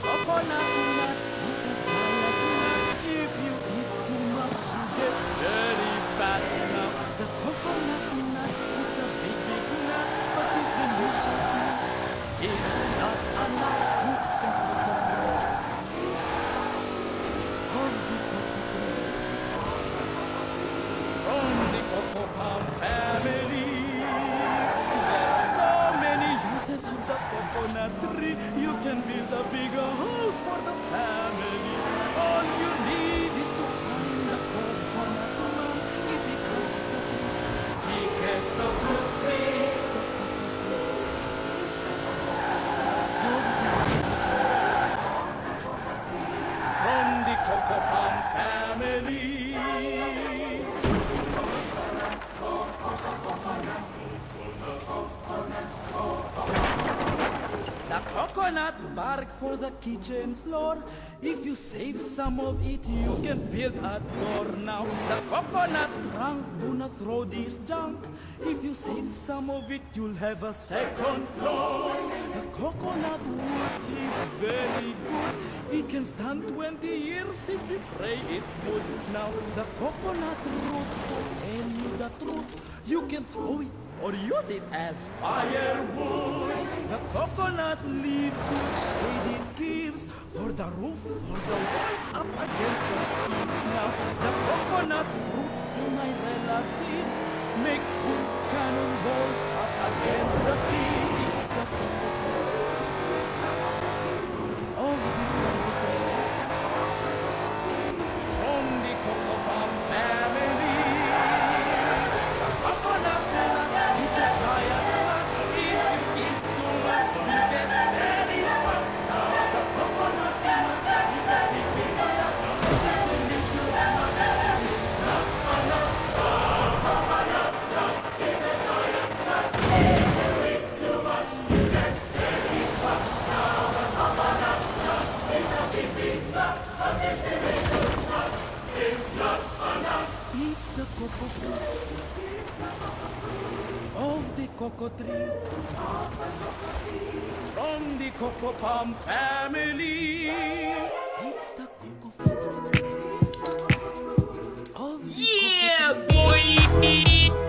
akona kuna for the kitchen floor. If you save some of it, you can build a door. Now the coconut trunk, do not throw this junk. If you save some of it, you'll have a second floor. The coconut wood is very good. It can stand 20 years if you pray it would. Now the coconut root, tell you the truth, you can throw it or use it as firewood. The coconut leaves good shade it gives for the roof, for the walls, up against the eaves. Now the coconut roots my relatives make good cannonballs up against the thieves. The cocoa tree. From the cocoa palm family. It's the cocoa fruit Yeah, boy.